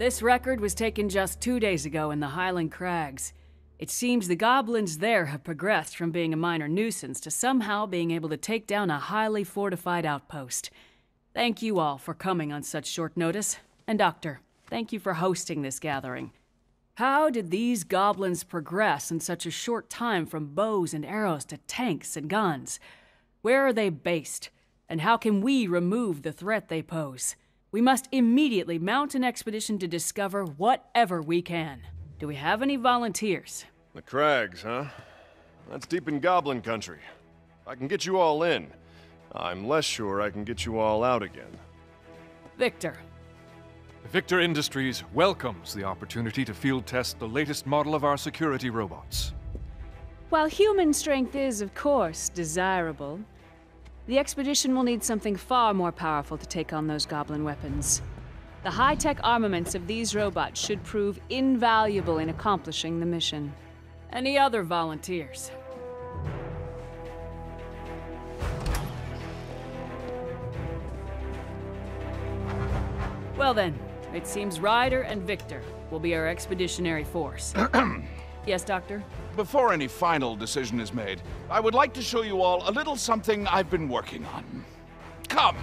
This record was taken just two days ago in the Highland Crags. It seems the goblins there have progressed from being a minor nuisance to somehow being able to take down a highly fortified outpost. Thank you all for coming on such short notice. And Doctor, thank you for hosting this gathering. How did these goblins progress in such a short time from bows and arrows to tanks and guns? Where are they based? And how can we remove the threat they pose? We must immediately mount an expedition to discover whatever we can. Do we have any volunteers? The Crags, huh? That's deep in Goblin country. I can get you all in. I'm less sure I can get you all out again. Victor. Victor Industries welcomes the opportunity to field test the latest model of our security robots. While human strength is, of course, desirable, the expedition will need something far more powerful to take on those goblin weapons. The high-tech armaments of these robots should prove invaluable in accomplishing the mission. Any other volunteers? Well then, it seems Ryder and Victor will be our expeditionary force. yes, Doctor? Before any final decision is made, I would like to show you all a little something I've been working on. Come!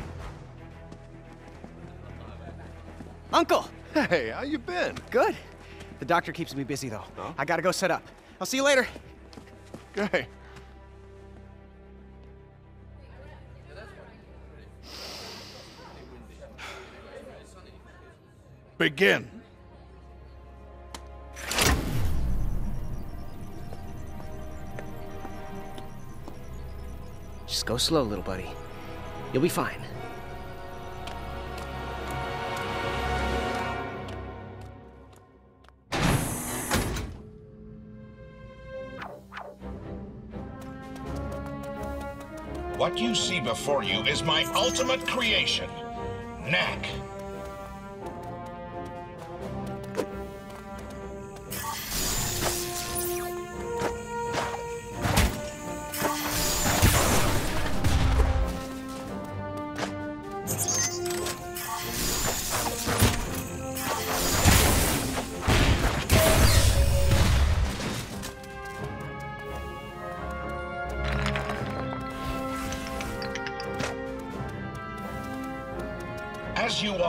Uncle! Hey, how you been? Good. The doctor keeps me busy, though. Oh? I gotta go set up. I'll see you later. Okay. Begin. Just go slow, little buddy. You'll be fine. What you see before you is my ultimate creation, Knack.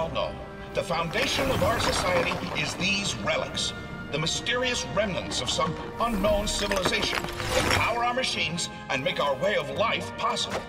All know, the foundation of our society is these relics. The mysterious remnants of some unknown civilization that power our machines and make our way of life possible.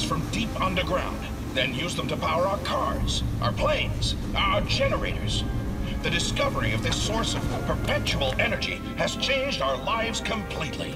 From deep underground, then use them to power our cars, our planes, our generators. The discovery of this source of perpetual energy has changed our lives completely.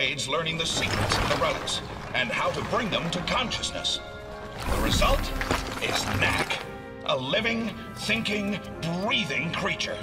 Decades learning the secrets of the relics and how to bring them to consciousness. The result is Knack, a living, thinking, breathing creature.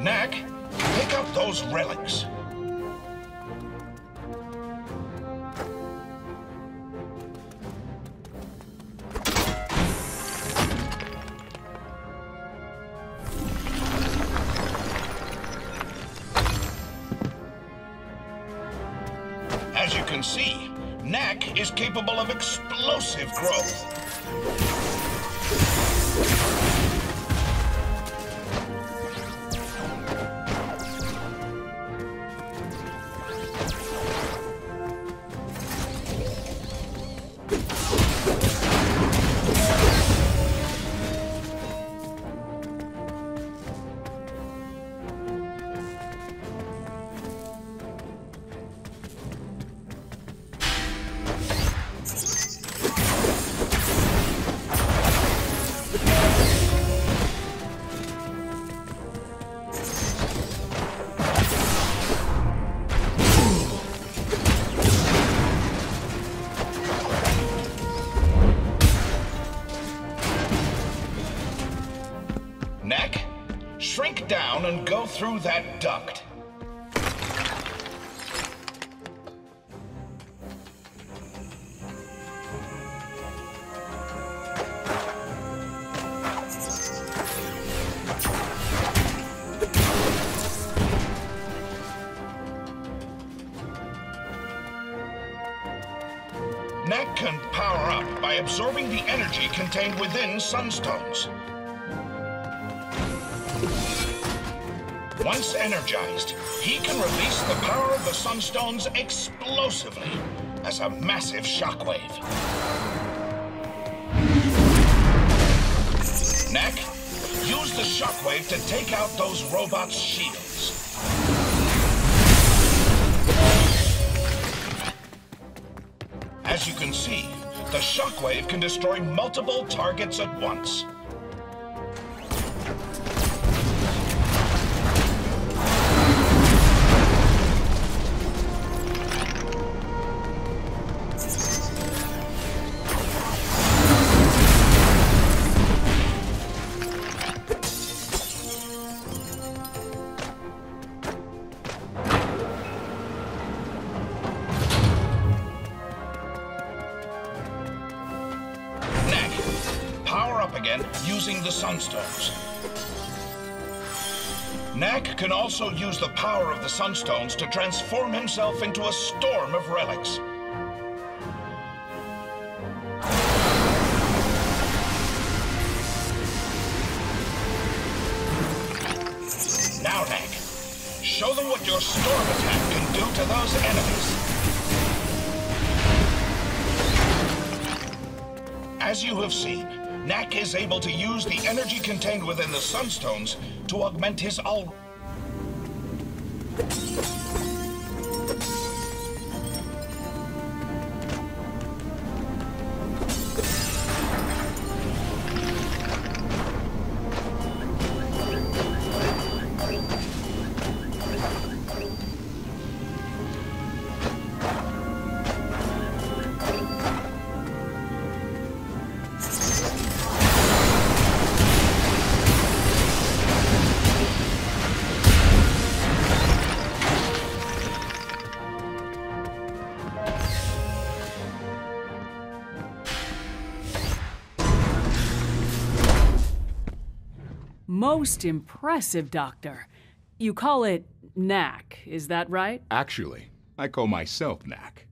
Knack, pick up those relics. As you can see, Knack is capable of explosive growth. Through that duct. Knack can power up by absorbing the energy contained within sunstones. Once energized, he can release the power of the Sunstones explosively as a massive shockwave. Knack, use the shockwave to take out those robots' shields. As you can see, the shockwave can destroy multiple targets at once. Also use the power of the Sunstones to transform himself into a storm of relics. Now, Knack, show them what your storm attack can do to those enemies. As you have seen, Knack is able to use the energy contained within the Sunstones to augment his all. thank Most impressive, Doctor. You call it knack, is that right? Actually, I call myself Knack.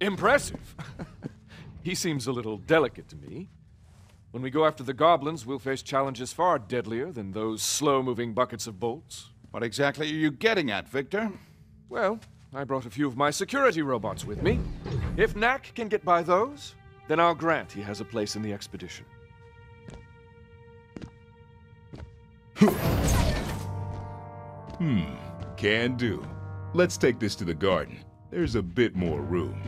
Impressive! he seems a little delicate to me. When we go after the goblins, we'll face challenges far deadlier than those slow moving buckets of bolts. What exactly are you getting at, Victor? Well, I brought a few of my security robots with me. If Knack can get by those, then I'll grant he has a place in the expedition. Hmm, can do. Let's take this to the garden. There's a bit more room.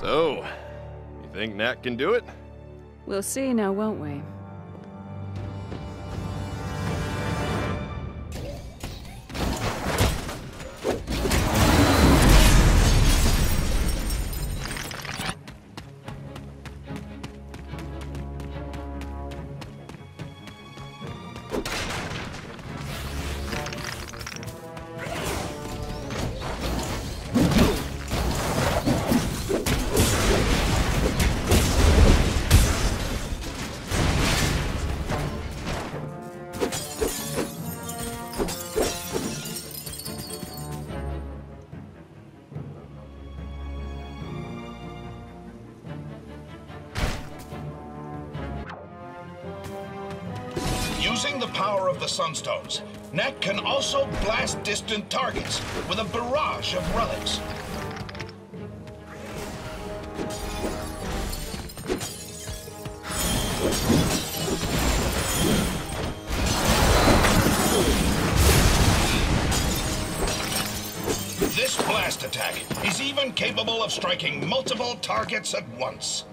So, you think Knack can do it? We'll see now, won't we? The Sunstones, Knack can also blast distant targets with a barrage of relics. This blast attack is even capable of striking multiple targets at once.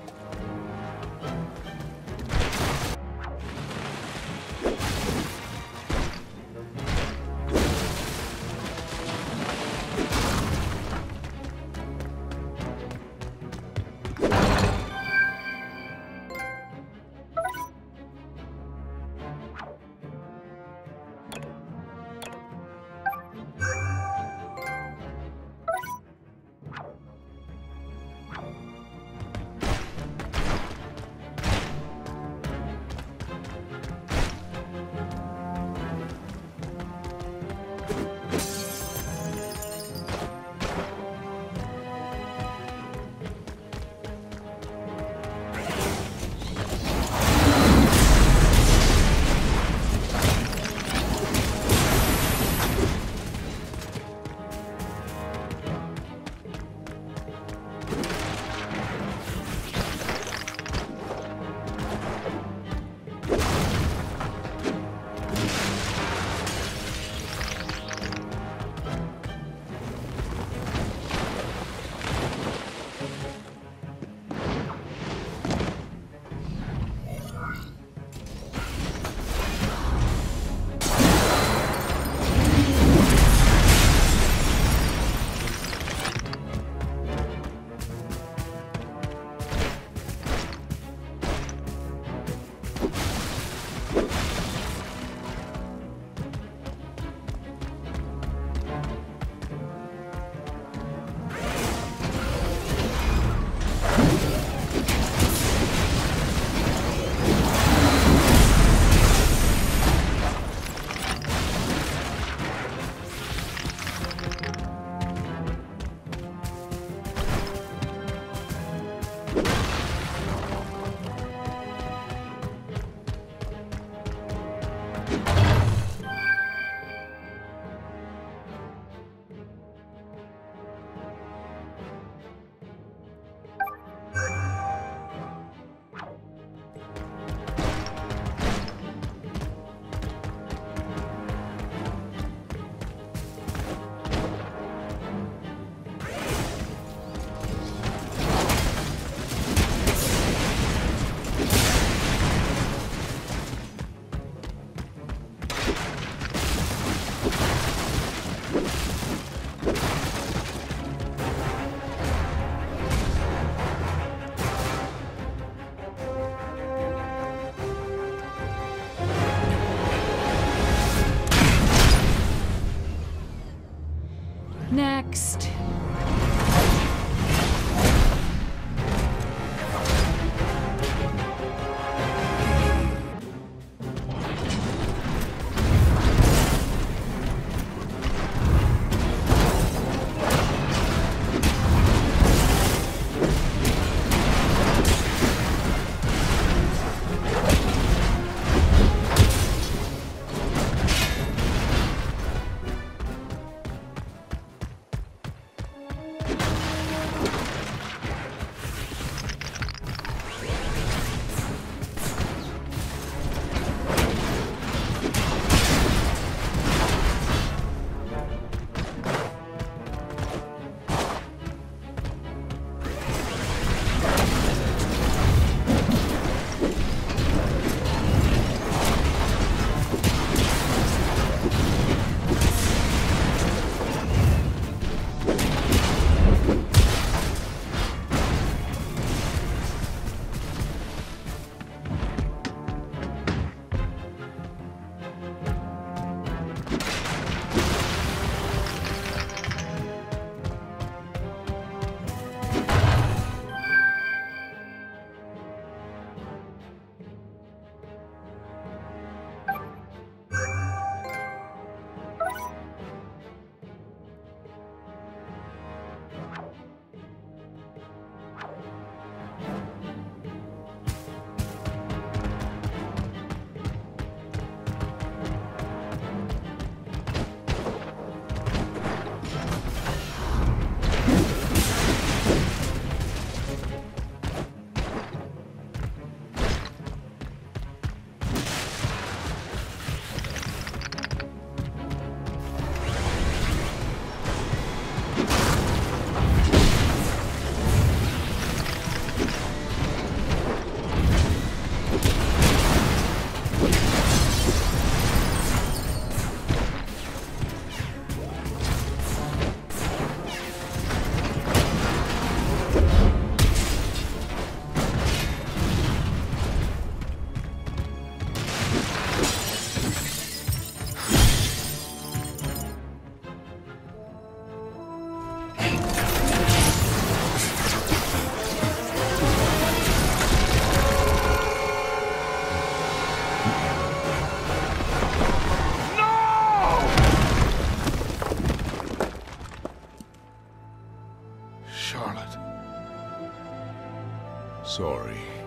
Sorry.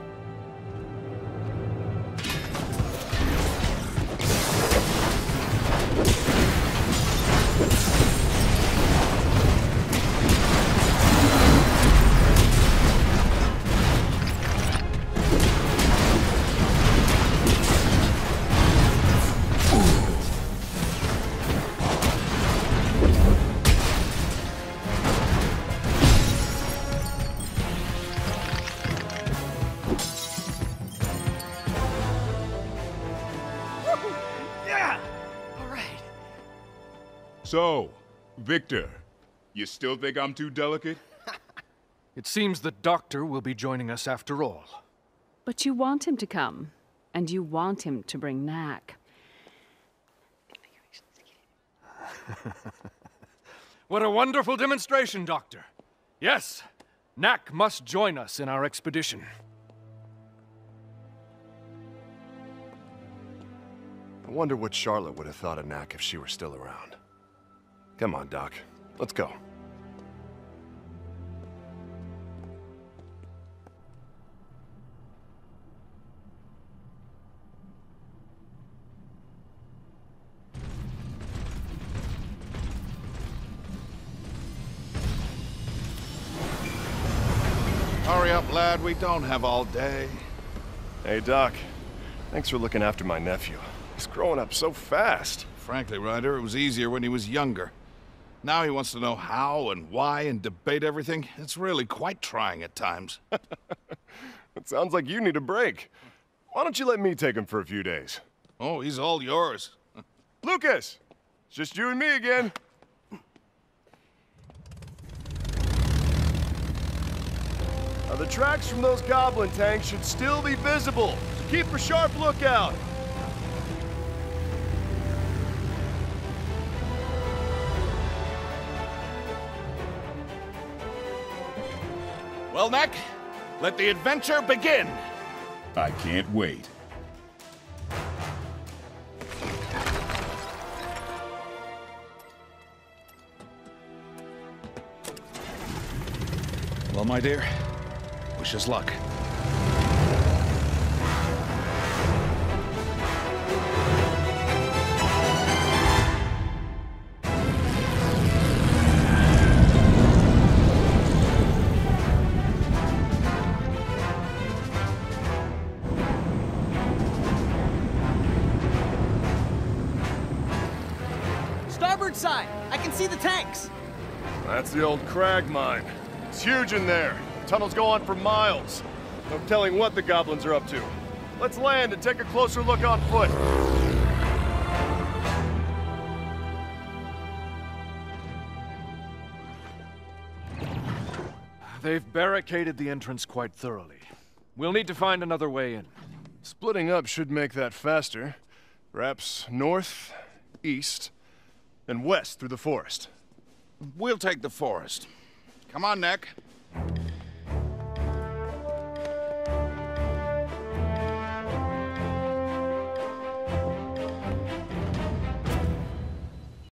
So, Victor, you still think I'm too delicate? It seems the doctor will be joining us after all. But you want him to come, and you want him to bring Knack. What a wonderful demonstration, Doctor. Yes, Knack must join us in our expedition. I wonder what Charlotte would have thought of Knack if she were still around. Come on, Doc. Let's go. Hurry up, lad. We don't have all day. Hey, Doc. Thanks for looking after my nephew. He's growing up so fast. Frankly, Ryder, it was easier when he was younger. Now he wants to know how and why and debate everything. It's really quite trying at times. It sounds like you need a break. Why don't you let me take him for a few days? oh, he's all yours. Lucas! It's just you and me again. Now, the tracks from those goblin tanks should still be visible, so keep a sharp lookout. Well, Knack, let the adventure begin! I can't wait. Well, my dear, wish us luck. That's the old crag mine. It's huge in there. Tunnels go on for miles. No telling what the goblins are up to. Let's land and take a closer look on foot. They've barricaded the entrance quite thoroughly. We'll need to find another way in. Splitting up should make that faster. Perhaps north, east, and west through the forest. We'll take the forest. Come on, Knack.